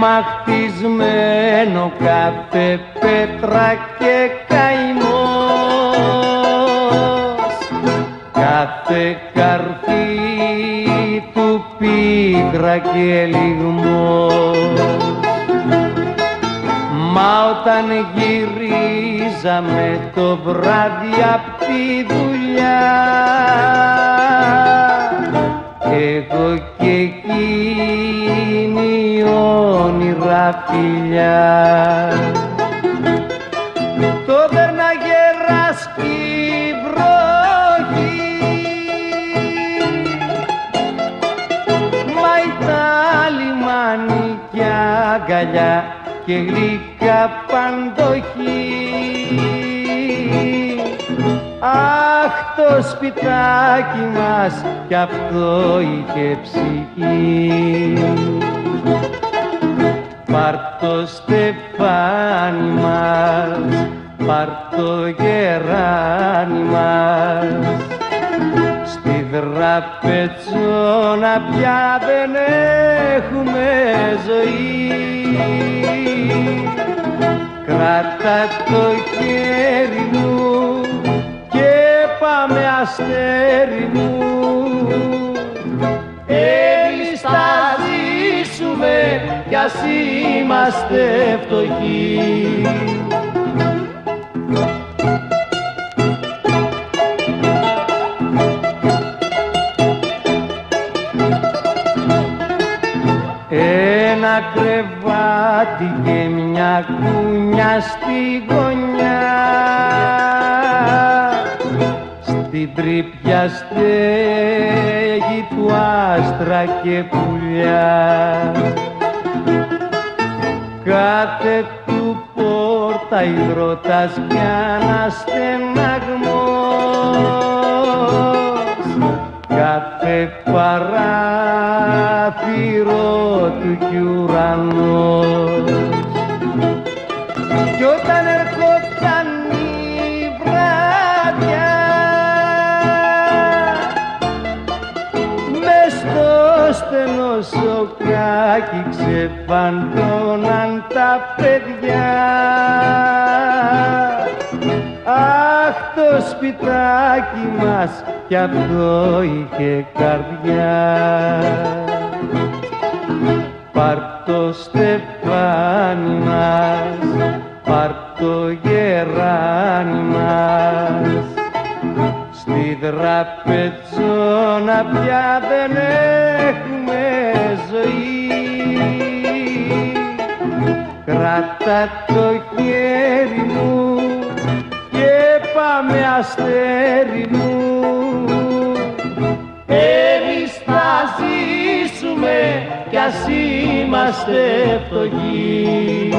μαχτισμένο κάθε πέτρα και καημός. Κάθε καρφί του πίκρα και λιγμός. Μα όταν γυρίζαμε το βράδυ απ' τη δουλειά όνειρα φιλιά. Το περνάγε ράσκει βροχή. Μα ήταν λιμάνι και αγκαλιά και γλυκά παντοχή Αχ το σπιτάκι μας κι αυτό είχε ψυχή Πάρ' το στεφάνι μας, πάρ' το γεράνι μας. Στη δραπετσόνα πια δεν έχουμε ζωή. Κράτα το χέρι μου και πάμε αστέρι μου είμαστε φτωχοί. Ένα κρεβάτι και μια κούνια στη γωνιά. Στην τρύπια στέγη του άστρα και πουλιά Κάθε του πόρτα υδρότας κι αναστεναγμός. Κάθε παράθυρο του κι ουρανός. Κι όταν ερχόταν η βράδια μες στο στενό σοκάκι ξεφαντώναν τα παιδιά. Αχ το σπιτάκι μας κι αυτό είχε καρδιά. Πάρ' το στεφάνι μας, πάρ' το γεράνι μας Στη δραπετσόνα πια δεν έχουμε ζωή. Κράτα το χέρι μου και πάμε αστέρι μου. Εμείς θα ζήσουμε κι ας είμαστε φτωχοί